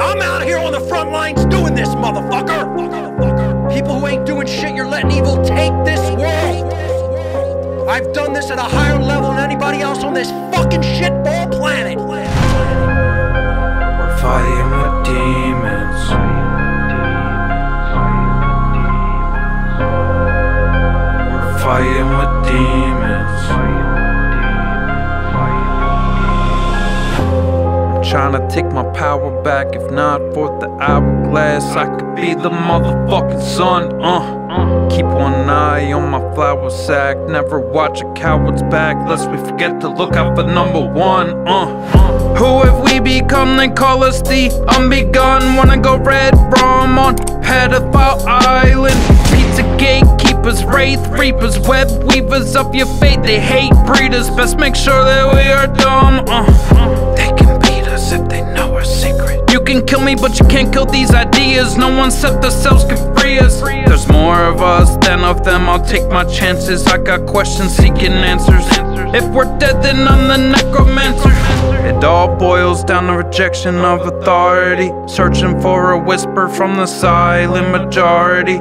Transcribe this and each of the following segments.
I'm out here on the front lines doing this, motherfucker! People who ain't doing shit, you're letting evil take this world! I've done this at a higher level than anybody else on this fucking shitball planet! We're fighting with demons. We're fighting with demons. Trying to take my power back. If not for the hourglass, I could be the motherfucking sun. Uh. Keep one eye on my flour sack. Never watch a coward's back, lest we forget to look out for number one. Uh. Who have we become? They call us the unbegun. Wanna go red rum on pedophile island. Pizza gatekeepers, wraith reapers, web weavers of your fate. They hate breeders. Best make sure that we are dumb. Uh. They can if they know our secret. You can kill me, but you can't kill these ideas. No one except ourselves can free us. There's more of us than of them. I'll take my chances. I got questions seeking answers. If we're dead, then I'm the necromancer. It all boils down to rejection of authority. Searching for a whisper from the silent majority.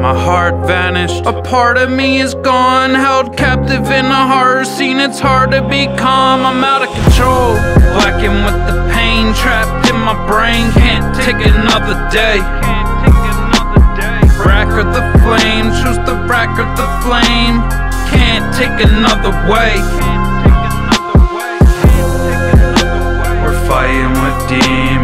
My heart vanished. A part of me is gone, held captive in a horror scene. It's hard to be calm. I'm out of control. Blacking with the pain trapped in my brain. Can't take another day. Rack or the flame, choose the rack or the flame. Can't take another way. We're fighting with demons.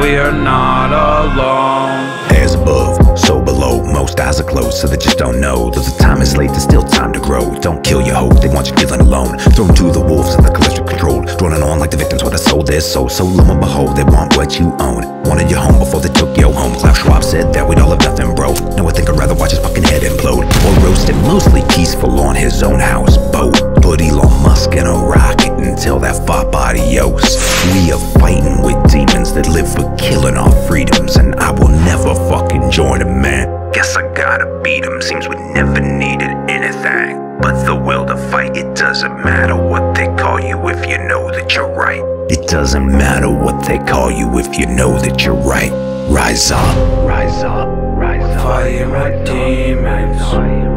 We are not alone. As above, so below. Most eyes are closed, so they just don't know. Though the time is late, there's still time to grow. Don't kill your hope, they want you feeling alone. Thrown to the wolves of the collective control. Droning on like the victims where they sold their soul. So lo and behold, they want what you own. Wanted your home before they took your home. Klaus Schwab said that we'd all have nothing, bro. No, I think I'd rather watch his fucking head implode. Or roast it mostly peaceful on his own houseboat. Put Elon Musk in a rocket until that fought adios. We are fighting with demons that live for killing our freedoms, and I will never fucking join them, man. Guess I gotta beat 'em. Seems we never needed anything. But the will to fight, it doesn't matter what they call you if you know that you're right. It doesn't matter what they call you if you know that you're right. Rise up, rise up, rise up. Fighting with demons.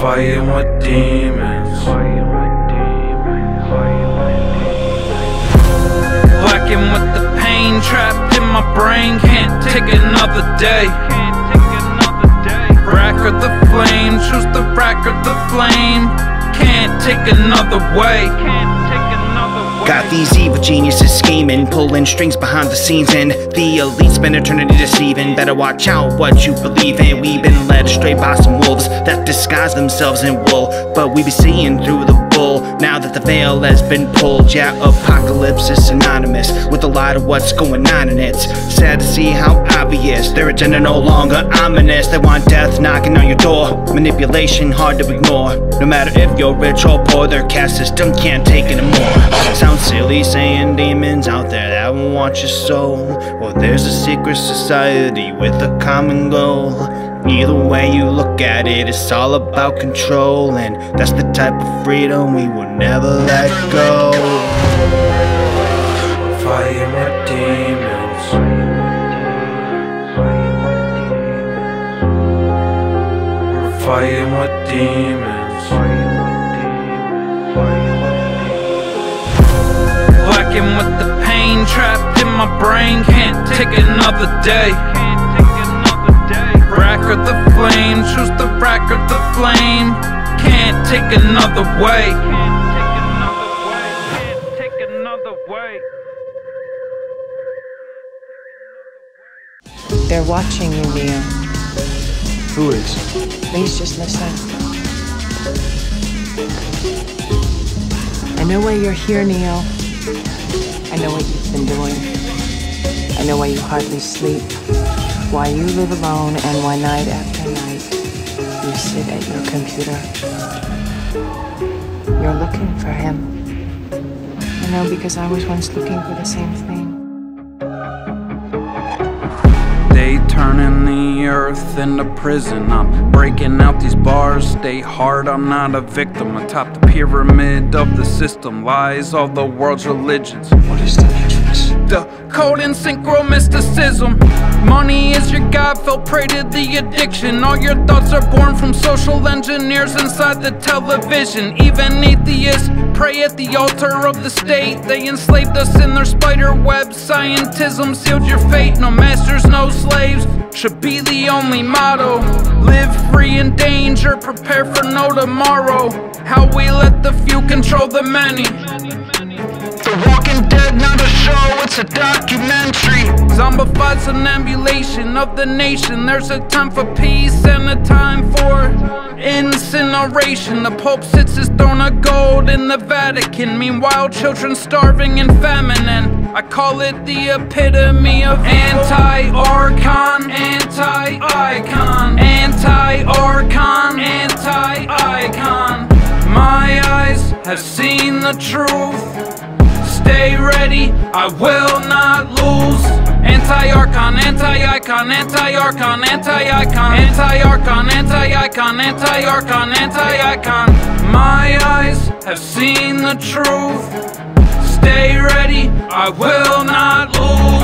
Fighting with demons. Blacking with the pain trapped in my brain. Can't take another day. Rack or the flame, choose the rack or the flame. Can't take another way. Got these evil geniuses scheming, pulling strings behind the scenes, and the elite spend eternity deceiving. Better watch out what you believe in. We've been led astray by some wolves that disguise themselves in wool, but we be seeing through the now that the veil has been pulled. Yeah, apocalypse is synonymous with a lot of what's going on, and it's sad to see how obvious their agenda no longer ominous. They want death knocking on your door, manipulation hard to ignore. No matter if you're rich or poor, their caste system can't take it anymore. Sounds silly saying demons out there that will want your soul. Well, there's a secret society with a common goal. Either way you look at it, it's all about control, and that's the type of freedom we will never let go. Fighting with demons. We're fighting with demons. Blacking with the pain trapped in my brain. Can't take another day. Rack or the flame, choose the rack or the flame. Can't take another way. Can't take another way. They're watching you, Neo. Who is? Please just listen. I know why you're here, Neo. I know what you've been doing. I know why you hardly sleep. Why you live alone and why night after night you sit at your computer. You're looking for him. I know because I was once looking for the same thing. They turning the earth into prison. I'm breaking out these bars, stay hard, I'm not a victim. Atop the pyramid of the system lies all the world's religions. What is the Matrix? Code and synchro mysticism. Money is your god, fell prey to the addiction. All your thoughts are born from social engineers inside the television. Even atheists pray at the altar of the state. They enslaved us in their spider web. Scientism sealed your fate. No masters, no slaves. Should be the only motto. Live free in danger, prepare for no tomorrow. How we let the few control the many. Walking Dead, not a show, it's a documentary. Zombified somnambulation of the nation. There's a time for peace and a time for incineration. The Pope sits his throne of gold in the Vatican. Meanwhile, children starving and famine. I call it the epitome of anti archon, anti icon, anti archon, anti icon. My eyes have seen the truth. Stay ready, I will not lose. Anti archon, anti icon, anti archon, anti icon, anti archon, anti icon, anti archon, anti icon. My eyes have seen the truth. Stay ready, I will not lose.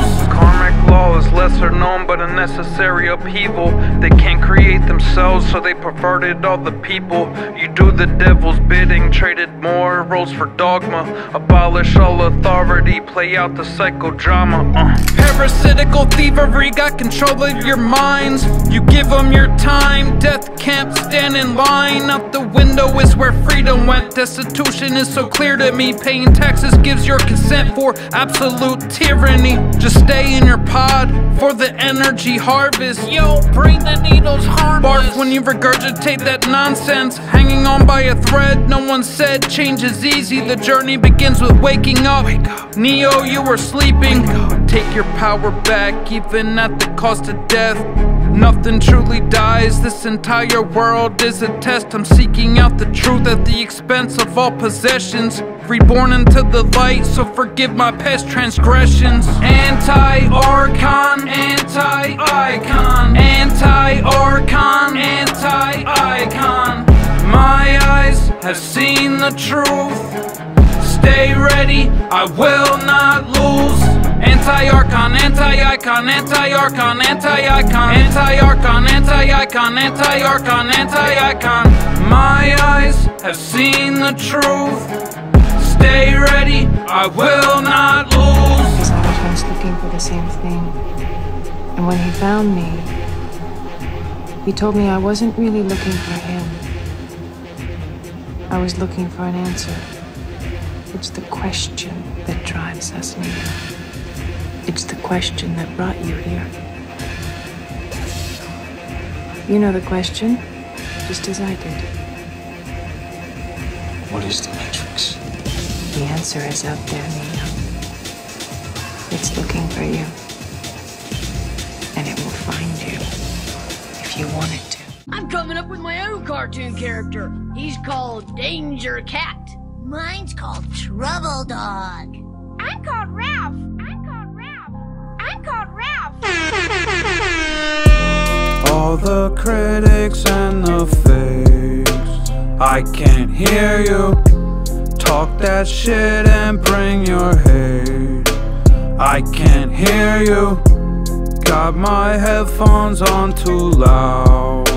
Law is lesser known but a necessary upheaval. They can't create themselves, so they perverted all the people. You do the devil's bidding, traded more roles for dogma. Abolish all authority, play out the psychodrama. Uh. Parasitical thievery got control of your minds. You give them your time, death can't stand in line. Out the window is where freedom went. Destitution is so clear to me. Paying taxes gives your consent for absolute tyranny. Just stay in your pod for the energy harvest. Yo, bring the needles harmless. Barf when you regurgitate that nonsense. Hanging on by a thread, no one said change is easy. The journey begins with waking up. Neo, you were sleeping. Take your power back, even at the cost of death. Nothing truly dies, this entire world is a test. I'm seeking out the truth at the expense of all possessions. Reborn into the light, so forgive my past transgressions. Anti archon, anti icon, anti archon, anti icon. My eyes have seen the truth. Stay ready, I will not lose. Anti archon, anti icon, anti archon, anti icon, anti archon, anti icon, anti archon, anti icon. My eyes have seen the truth. Stay ready, I will not lose. His avatar was looking for the same thing. And when he found me, he told me I wasn't really looking for him. I was looking for an answer. It's the question that drives us, Neo. It's the question that brought you here. You know the question, just as I did. What is the Matrix? The answer is out there, Neo. It's looking for you. And it will find you if you want it to. I'm coming up with my own cartoon character. He's called Danger Cat. Mine's called Trouble Dog. I'm called Ralph. Called Ralph. All the critics and the fakes. I can't hear you. Talk that shit and bring your hate. I can't hear you. Got my headphones on too loud.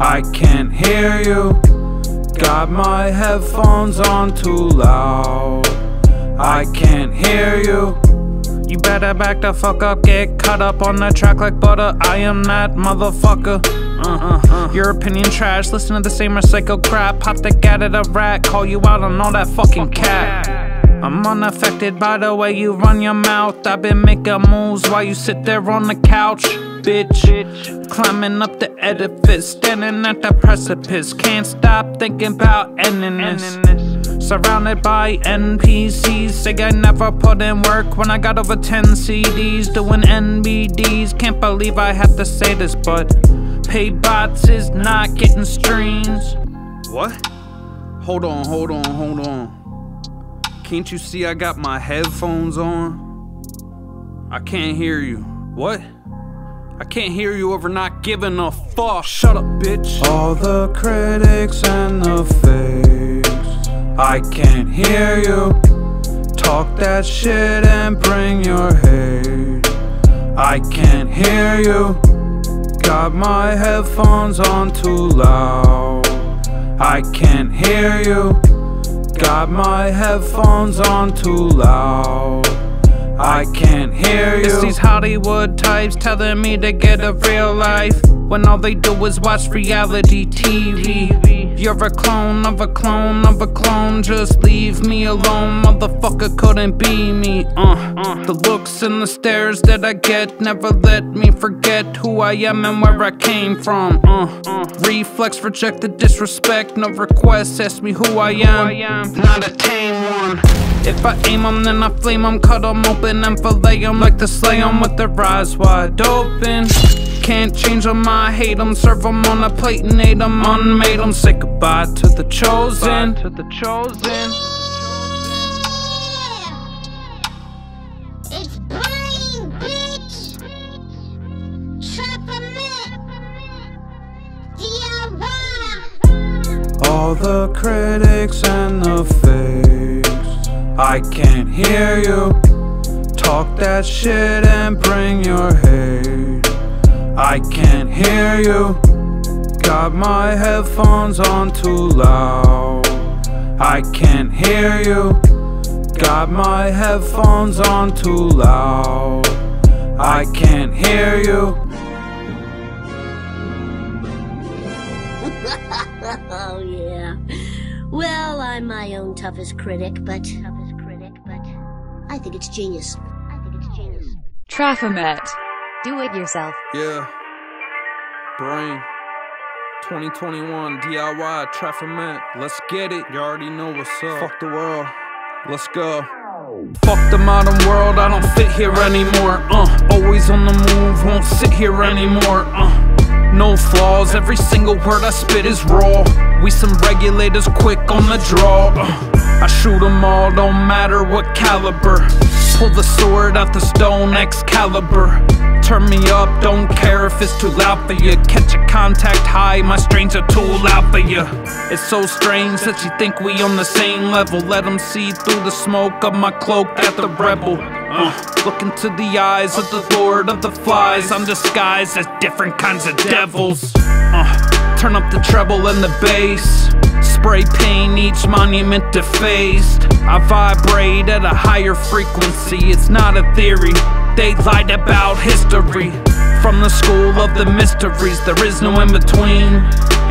I can't hear you. Got my headphones on too loud. I can't hear you. You better back the fuck up, get caught up on the track like butter. I am that motherfucker. Uh-uh-uh. Your opinion trash, listen to the same recycled crap. Pop the gat at a rat, call you out on all that fucking cat. I'm unaffected by the way you run your mouth. I've been making moves while you sit there on the couch, bitch. Climbing up the edifice, standing at the precipice. Can't stop thinking about ending this. Surrounded by NPCs, say I never put in work when I got over 10 CDs doing NBDs. Can't believe I have to say this, but Paybots is not getting streams. What? Hold on, hold on, hold on. Can't you see I got my headphones on? I can't hear you. What? I can't hear you over not giving a fuck. Shut up, bitch. All the critics and the fakes. I can't hear you. Talk that shit and bring your hate. I can't hear you. Got my headphones on too loud. I can't hear you. Got my headphones on too loud. I can't hear you. It's these Hollywood types telling me to get a real life when all they do is watch reality TV. You're a clone of a clone of a clone. Just leave me alone, motherfucker. Couldn't be me. Uh, the looks and the stares that I get never let me forget who I am and where I came from. Uh, reflex, reject the disrespect. No requests, ask me who I am. Not a tame one. If I aim 'em, then I flame 'em, cut 'em open and fillet 'em like to slay 'em with their eyes wide open. Can't change 'em, I hate 'em, serve 'em on a plate and ate 'em, unmade 'em. Say goodbye to the chosen. To the chosen. It's burning, bitch! Traphomet! DIY! All the critics and the fakes. I can't hear you. Talk that shit and bring your hate. I can't hear you. Got my headphones on too loud. I can't hear you. Got my headphones on too loud. I can't hear you. oh yeah. Well, I'm my own toughest critic, but toughest critic, but I think it's genius. I think it's genius. Traphomet. Do it yourself. Yeah. Brain. 2021 DIY Traphomet. Let's get it. You already know what's up. Fuck the world. Let's go. Fuck the modern world, I don't fit here anymore. Uh, always on the move, won't sit here anymore. Uh, no flaws, every single word I spit is raw. We some regulators quick on the draw. Uh, I shoot 'em all, don't matter what caliber. Pull the sword out the stone, Excalibur. Turn me up, don't care if it's too loud for you. Catch a contact high, my strains are too loud for you. It's so strange that you think we on the same level. Let 'em see through the smoke of my cloak that the rebel. Uh, look into the eyes of the Lord of the Flies. I'm disguised as different kinds of devils. Uh, turn up the treble and the bass. Spray paint each monument defaced. I vibrate at a higher frequency. It's not a theory. They lied about history. From the school of the mysteries, there is no in between.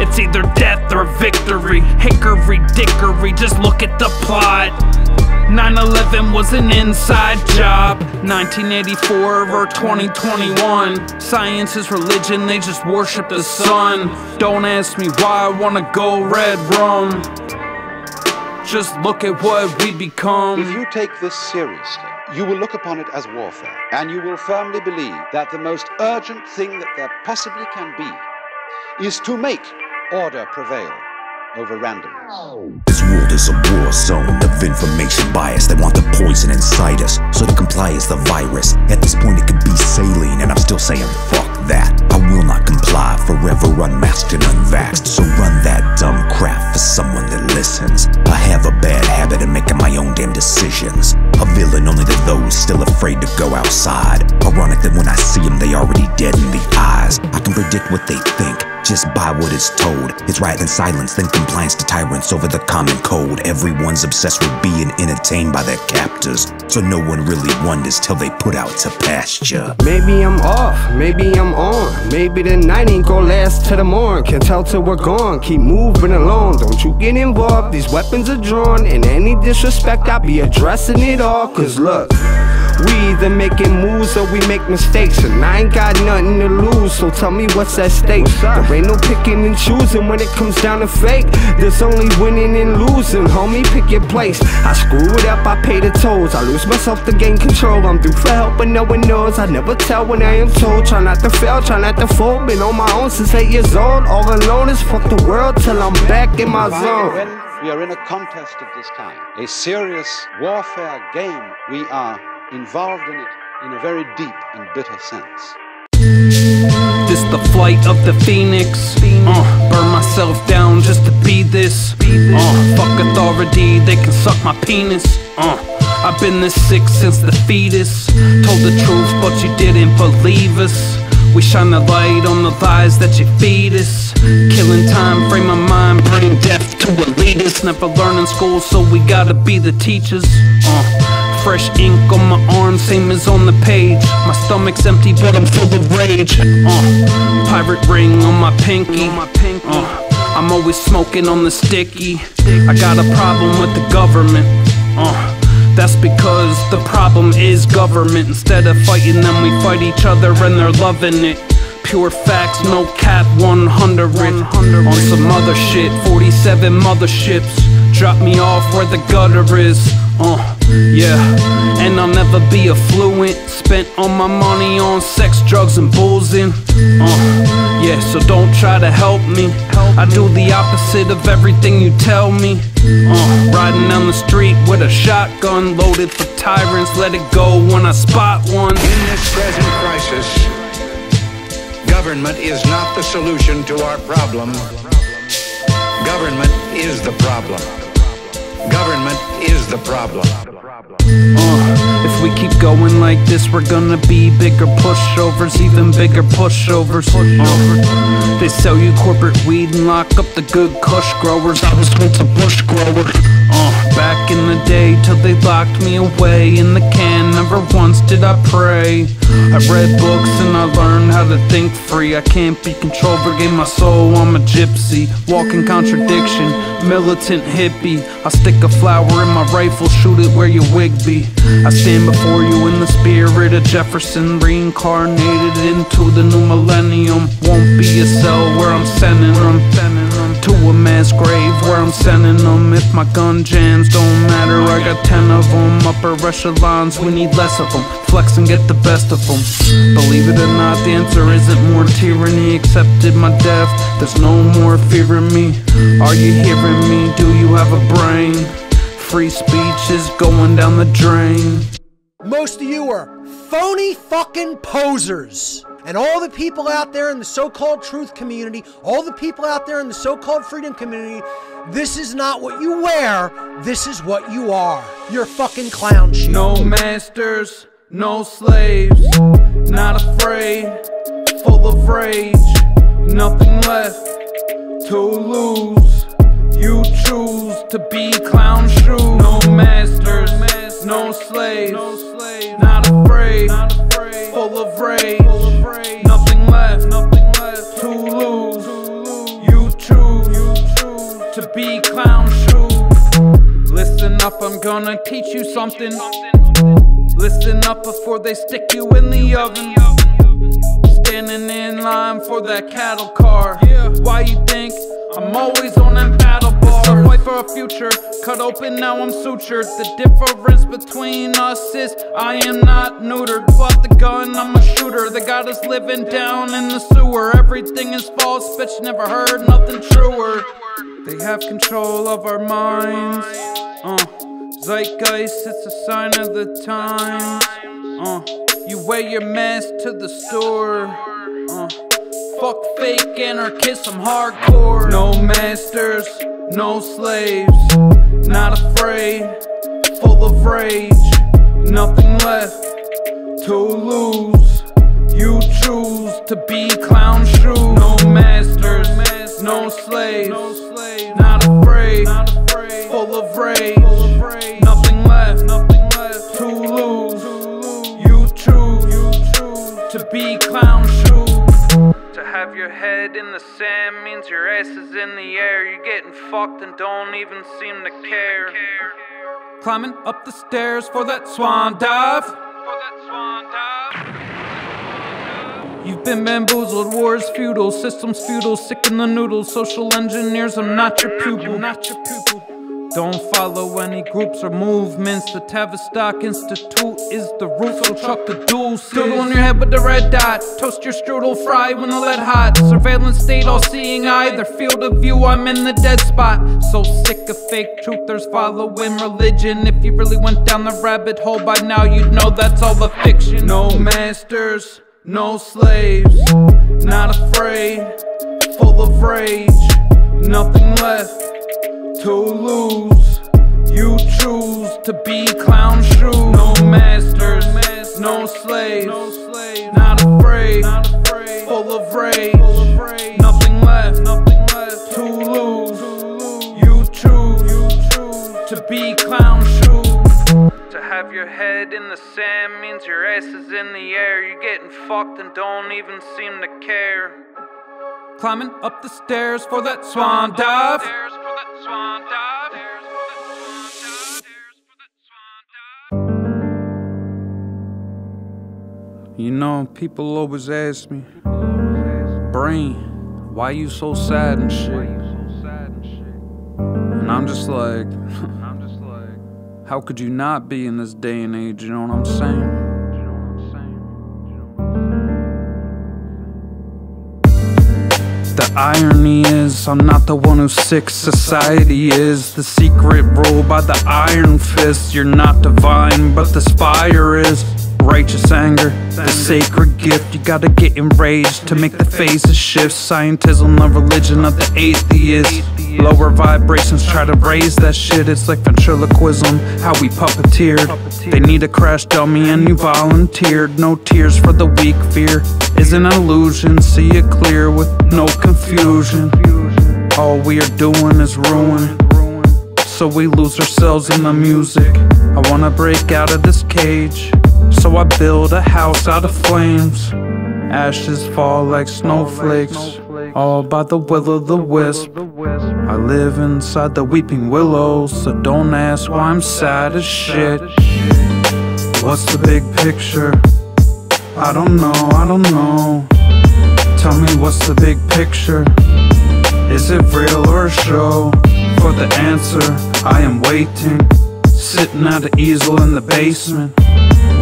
It's either death or victory. Hickory dickory, just look at the plot. 9-11 was an inside job 1984 or 2021 Science is religion, they just worship the sun Don't ask me why I wanna go red rum Just look at what we become If you take this seriously, you will look upon it as warfare, and you will firmly believe that the most urgent thing that there possibly can be is to make order prevail over randomness. This world is a war zone of information bias. They want the poison inside us, so to comply is the virus. At this point, it could be saline, and I'm still saying fuck that. I will not comply, forever unmasked and unvaxxed. So run that dumb crap for someone that listens. I have a bad habit of making my own damn decisions. A villain only to those still afraid to go outside. Ironic that when I see them, they already dead in the eyes. I can predict what they think just by what is told. It's right than silence, then compliance to tyrants over the common code. Everyone's obsessed with being entertained by their captors, so no one really wonders till they put out to pasture. Maybe I'm off, maybe I'm on. Maybe the night ain't gonna last till the morn. Can't tell till we're gone. Keep moving along, don't you get involved. These weapons are drawn, and any disrespect, I'll be addressing it all. Cause look. We either making moves or we make mistakes And I ain't got nothing to lose, so tell me what's at stake. There ain't no picking and choosing when it comes down to fate There's only winning and losing, homie, pick your place. I screw it up, I pay the tolls. I lose myself to gain control. I'm through for help but no one knows. I never tell when I am told. Try not to fail, try not to fall. Been on my own since 8 years old. All alone is fuck the world till I'm back in my zone. When we are in a contest of this kind, a serious warfare game, we are involved in it in a very deep and bitter sense. this the flight of the phoenix? Uh, burn myself down just to be this. Uh, fuck authority, they can suck my penis. Uh, I've been this sick since the fetus. Told the truth, but you didn't believe us. We shine the light on the lies that you feed us. Killing time, frame of mind, bring death to elitists. Never learn in school, so we gotta be the teachers. Uh, fresh ink on my arm, same as on the page. My stomach's empty, but I'm full of rage. Uh, pirate ring on my pinky. Uh, I'm always smoking on the sticky. I got a problem with the government. Uh, that's because the problem is government. Instead of fighting them, we fight each other and they're loving it. Pure facts, no cap 100. On some other shit, 47 motherships. Drop me off where the gutter is. Uh, yeah, and I'll never be affluent. Spent all my money on sex, drugs, and boozing. Uh, yeah, so don't try to help me. I do the opposite of everything you tell me. Uh, riding down the street with a shotgun loaded for tyrants. Let it go when I spot one. In this present crisis, government is not the solution to our problem. Government is the problem. Government is the problem. Uh, if we keep going like this, we're gonna be bigger pushovers, even bigger pushovers. Uh, they sell you corporate weed and lock up the good kush growers. I was once a bush grower. Day, till they locked me away in the can. Never once did I pray. I read books and I learned how to think free. I can't be controlled, forgave my soul. I'm a gypsy, walking contradiction, militant hippie. I stick a flower in my rifle, shoot it where your wig be. I stand before you in the spirit of Jefferson, reincarnated into the new millennium. Won't be a cell where I'm sending them. To a mass grave where I'm sending them. If my gun jams don't matter, I got ten of them. Upper echelons, we need less of them. Flex and get the best of them. Believe it or not, the answer isn't more tyranny. Accepted my death, there's no more fear in me. Are you hearing me? Do you have a brain? Free speech is going down the drain. Most of you are phony fucking posers. And all the people out there in the so called truth community, all the people out there in the so called freedom community, this is not what you wear, this is what you are. You're fucking clown shit. No masters, no slaves, not afraid, full of rage, nothing left to lose. You choose to be clown shoes. No masters, no slaves, not afraid, full of rage, be clown shoes. Listen up, I'm gonna teach you something. Listen up before they stick you in the oven. Standing in line for that cattle car. Why you think I'm always on that battle bar? Some fight for a future, cut open, now I'm sutured. The difference between us is I am not neutered. But the gun, I'm a shooter. They got us living down in the sewer. Everything is false, bitch, never heard nothing truer. They have control of our minds. Uh, zeitgeist, it's a sign of the times. Uh, you wear your mask to the store. Uh, fuck fake anarchists, I'm hardcore. No masters, no slaves, not afraid, full of rage, nothing left to lose. You choose to be clown shoes. No masters, no slaves, not afraid, full of rage, nothing left to lose. You choose to be clown shoes. To have your head in the sand means your ass is in the air. You're getting fucked and don't even seem to care. Climbing up the stairs for that swan dive. You've been bamboozled, war is feudal, systems feudal, sick in the noodles, social engineers, I'm not your pupil. not your pupil. Don't follow any groups or movements. The Tavistock Institute is the root, so chuck the dual Doodle on your head with the red dot. Toast your strudel, fry when the lead hot. Surveillance state, all seeing eye. Their field of view, I'm in the dead spot. So sick of fake truthers following religion. If you really went down the rabbit hole by now, you'd know that's all a fiction. No masters, no slaves, not afraid, full of rage, nothing left to lose. You choose to be clown shoes, no masters, no slaves, not afraid, full of rage, your head in the sand means your ass is in the air. You're getting fucked and don't even seem to care. Climbing up the stairs for that swan dive. You know, people always ask me, Brain, why you so sad and shit? And I'm just like, how could you not be in this day and age? You know what I'm saying? The irony is, I'm not the one who's sick, society is. The secret rule by the iron fist. You're not divine, but this fire is. Righteous anger, the sacred gift. You gotta get enraged to make the phases shift. Scientism, the religion of the atheist. Lower vibrations try to raise that shit. It's like ventriloquism, how we puppeteered. They need a crash dummy and you volunteered. No tears for the weak, fear is an illusion. See it clear with no confusion. All we are doing is ruin. So we lose ourselves in the music. I wanna break out of this cage. So I build a house out of flames. Ashes fall like snowflakes, all by the will of the wisp. I live inside the weeping willows, so don't ask why I'm sad as shit. What's the big picture? I don't know, I don't know. Tell me what's the big picture? Is it real or a show? For the answer, I am waiting. Sitting at an easel in the basement.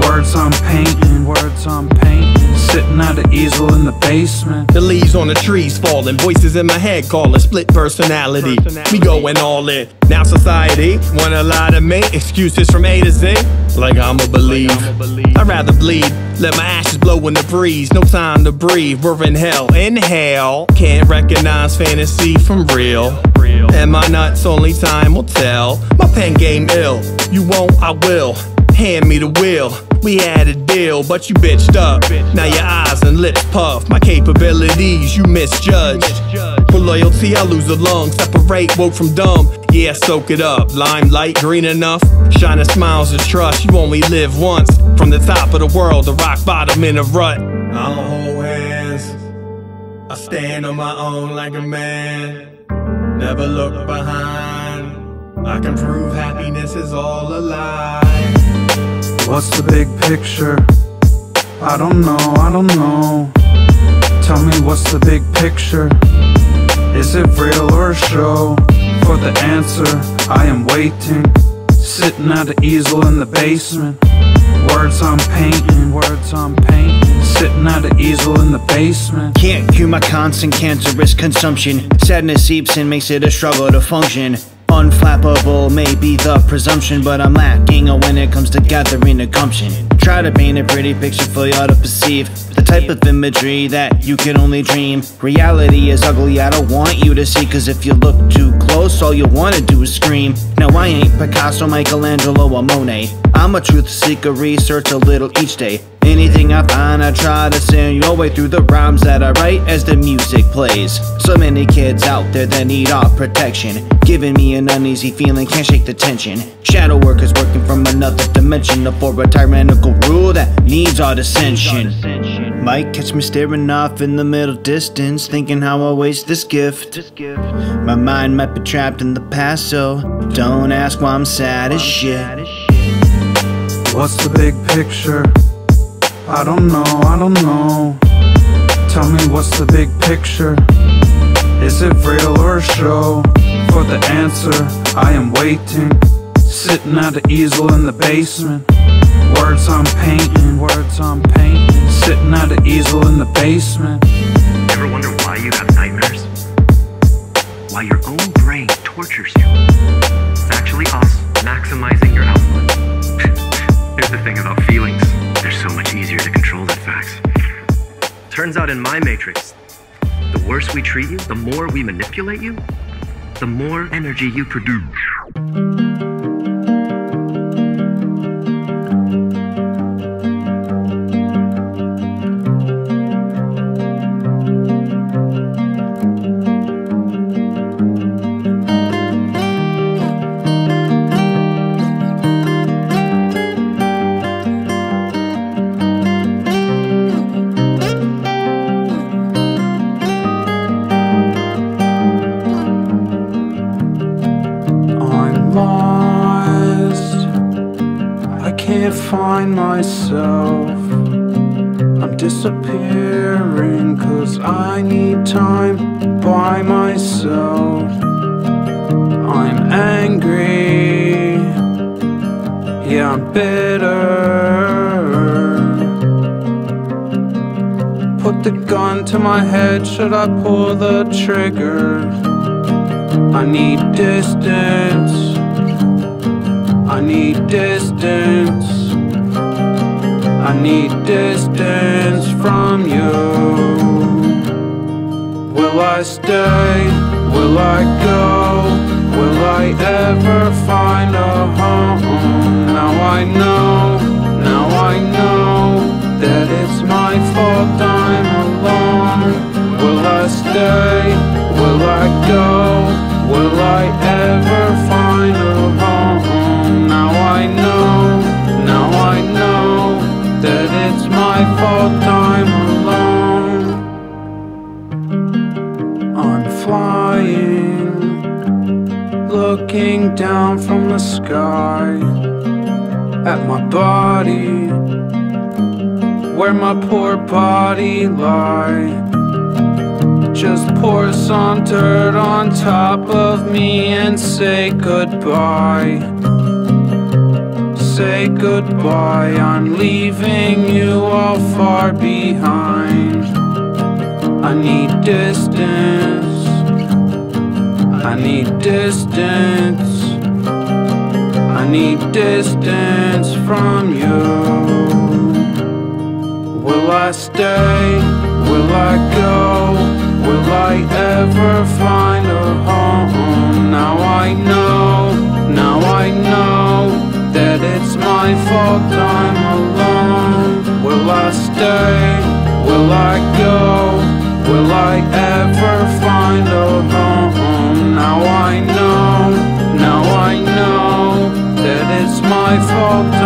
Words I'm painting, words I'm painting. Sitting at an easel in the basement. The leaves on the trees falling, voices in my head calling, split personality. We going all in. Now society wanna lie to me, excuses from A to Z, like I'ma believe. I'd rather bleed, let my ashes blow in the breeze. No time to breathe, we're in hell. Inhale, can't recognize fantasy from real. And my nuts, only time will tell. My pen game ill, you won't, I will. Hand me the wheel. We had a deal, but you bitched up. Now your eyes and lips puff. My capabilities you misjudged. For loyalty, I lose a lung. Separate woke from dumb. Yeah, soak it up. Limelight green enough. Shining smiles and trust. You only live once. From the top of the world to rock bottom in a rut. I don't hold hands. I stand on my own like a man. Never look behind. I can prove happiness is all a lie. What's the big picture? I don't know, I don't know. Tell me what's the big picture? Is it real or a show? For the answer, I am waiting. Sitting at an easel in the basement. Words I'm painting, words I'm painting. Sitting at an easel in the basement. Can't cure my constant cancerous consumption. Sadness seeps in, makes it a struggle to function. Unflappable may be the presumption, but I'm lacking when it comes to gathering a gumption. Try to paint a pretty picture for y'all to perceive the type of imagery that you can only dream. Reality is ugly, I don't want you to see, cause if you look too close, all you wanna do is scream. Now, I ain't Picasso, Michelangelo, or Monet. I'm a truth seeker, research a little each day. Anything I find, I try to send your way through the rhymes that I write as the music plays. So many kids out there that need our protection, giving me an uneasy feeling, can't shake the tension. Shadow workers working from another dimension, for a tyrannical rule that needs our dissension. Might catch me staring off in the middle distance, thinking how I waste this gift. My mind might be trapped in the past, so don't ask why I'm sad as shit. What's the big picture? I don't know, I don't know. Tell me what's the big picture? Is it real or a show? For the answer, I am waiting. Sitting at an easel in the basement. Words I'm painting, words I'm painting. Sitting at an easel in the basement. Ever wonder why you have nightmares? Why your own brain tortures you? It's actually us maximizing your output. Here's the thing about feelings they're so much easier to control than facts. turns out in my matrix, the worse we treat you, the more we manipulate you, the more energy you produce. Should I pull the trigger? I need distance. I need distance. I need distance from you. Will I stay? Will I go? Will I ever find a home? Now I know, Stay? Will I go? Will I ever find a home? Now I know, now I know that it's my fault I'm alone. I'm flying, looking down from the sky at my body, where my poor body lies. Pour some dirt on top of me and say goodbye. Say goodbye, I'm leaving you all far behind. I need distance. I need distance. I need distance from you. Will I stay? Will I go? Will I ever find a home? Now I know, now I know that it's my fault I'm alone. Will I stay? Will I go? Will I ever find a home? Now I know, now I know that it's my fault